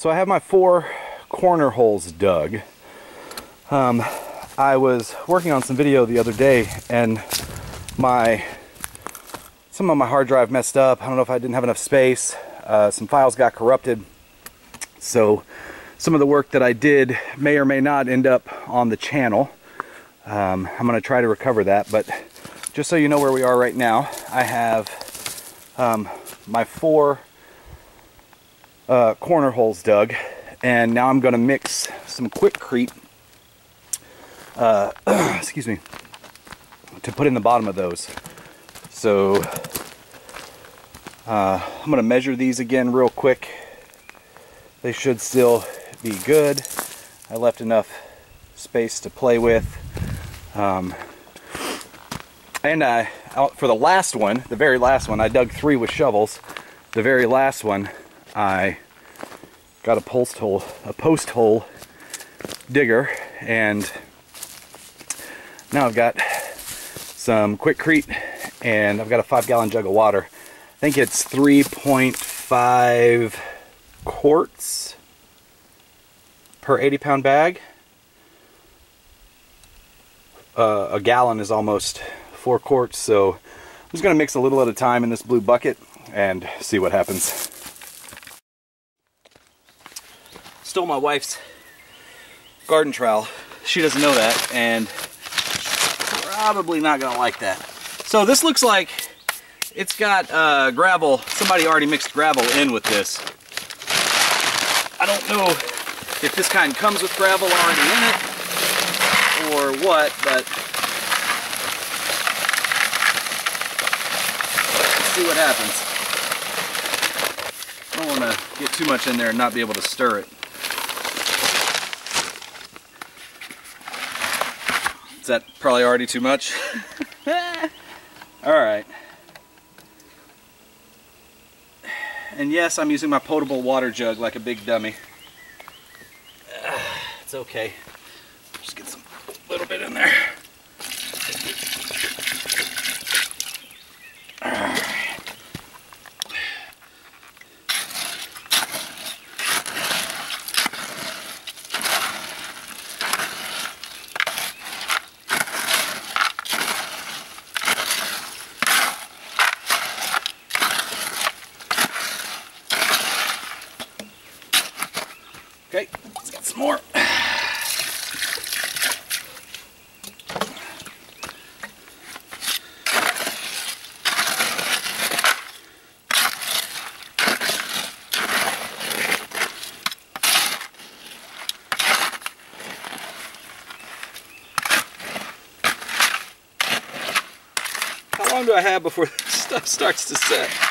So I have my four corner holes dug. Um, I was working on some video the other day and my some of my hard drive messed up. I don't know if I didn't have enough space. Uh, some files got corrupted. So some of the work that I did may or may not end up on the channel. Um, I'm going to try to recover that, but just so you know where we are right now, I have um, my four uh, corner holes dug, and now I'm going to mix some Quikrete, uh, excuse me, to put in the bottom of those. So uh, I'm going to measure these again real quick. They should still be good. I left enough space to play with. Um, and I, for the last one, the very last one, I dug three with shovels. The very last one, I got a post hole, a post hole digger, and now I've got some Quikrete, and I've got a five gallon jug of water. I think it's 3.5 quarts per 80 pound bag. Uh, a gallon is almost four quarts, so I'm just going to mix a little at a time in this blue bucket and see what happens. Stole my wife's garden trowel. She doesn't know that, and probably not to like that. So this looks like it's got uh, gravel. Somebody already mixed gravel in with this. I don't know if this kind comes with gravel already in it or what, but let's see what happens. I don't want to get too much in there and not be able to stir it. That probably already too much? Alright. And yes, I'm using my potable water jug like a big dummy. It's okay. Okay, let's get some more. How long do I have before this stuff starts to set?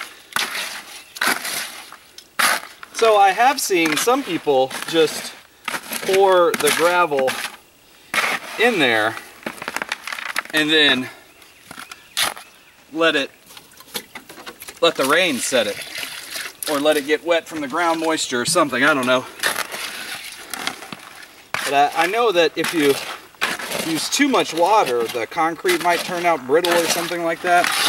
So I have seen some people just pour the gravel in there and then let it let the rain set it or let it get wet from the ground moisture or something. I don't know. But I, I know that if you use too much water the concrete might turn out brittle or something like that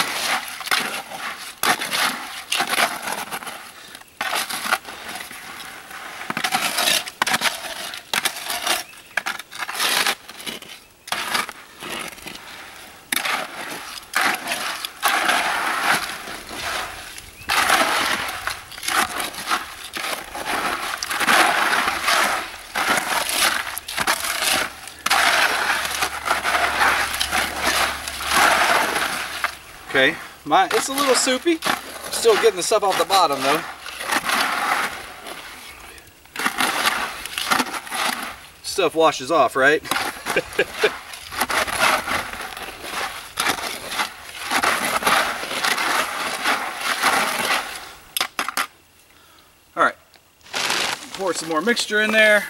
Okay, my it's a little soupy. Still getting the stuff off the bottom though. Stuff washes off, right? All right, pour some more mixture in there.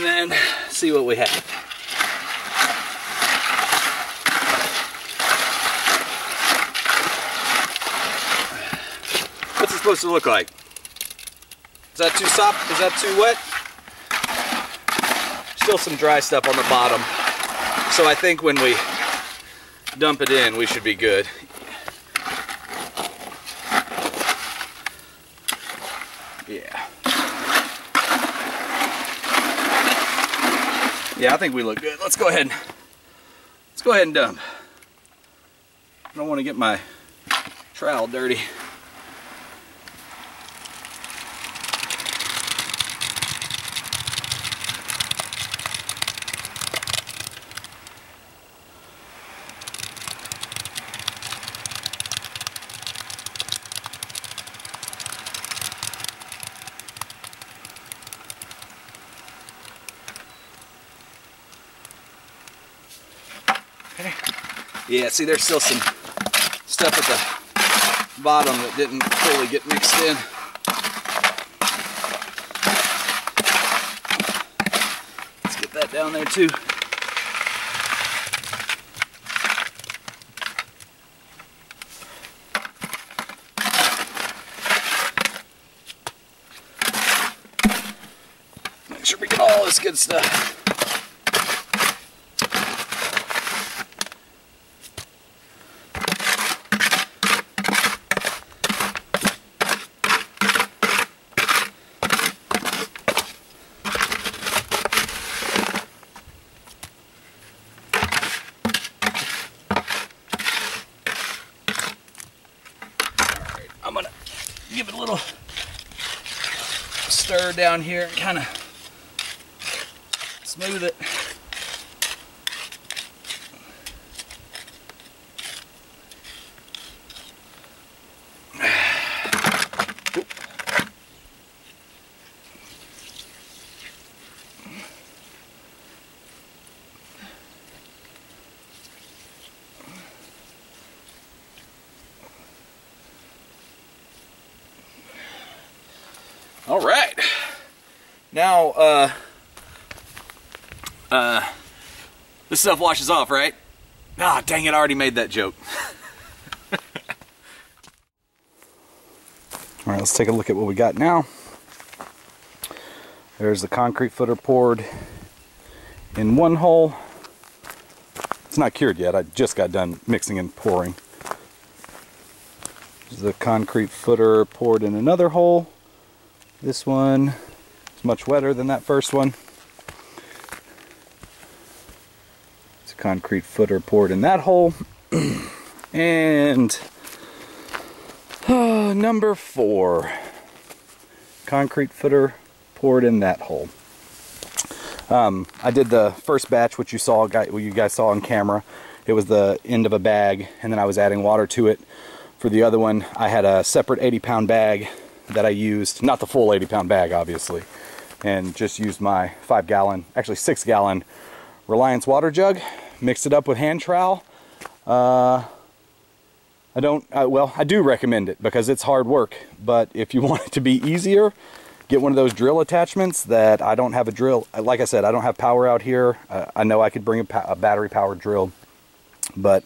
and then see what we have. What's it supposed to look like? Is that too soft? Is that too wet? Still some dry stuff on the bottom. So I think when we dump it in, we should be good. Yeah. Yeah, I think we look good. Let's go ahead. Let's go ahead and dump. I don't want to get my trowel dirty. Yeah, see there's still some stuff at the bottom that didn't fully get mixed in. Let's get that down there too. Make sure we get all this good stuff. I'm gonna give it a little stir down here and kind of smooth it. All right. Now, uh, uh, this stuff washes off, right? Ah, dang it, I already made that joke. All right, let's take a look at what we got now. There's the concrete footer poured in one hole. It's not cured yet. I just got done mixing and pouring. There's the concrete footer poured in another hole. This one is much wetter than that first one. It's a concrete footer poured in that hole. and uh, number four, concrete footer poured in that hole. Um, I did the first batch, which you saw, you guys saw on camera. It was the end of a bag, and then I was adding water to it. For the other one, I had a separate 80 pound bag that I used, not the full 80 pound bag obviously, and just used my five gallon, actually six gallon Reliance water jug, mixed it up with hand trowel. Uh, I don't, well, I do recommend it because it's hard work, but if you want it to be easier, get one of those drill attachments that I don't have a drill. Like I said, I don't have power out here. Uh, I know I could bring a, a battery powered drill, but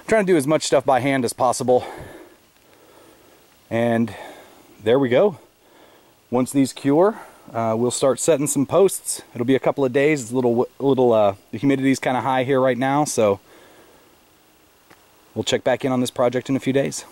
I'm trying to do as much stuff by hand as possible. And there we go. Once these cure, uh, we'll start setting some posts. It'll be a couple of days. It's a little, little, uh, the humidity's kind of high here right now, so we'll check back in on this project in a few days.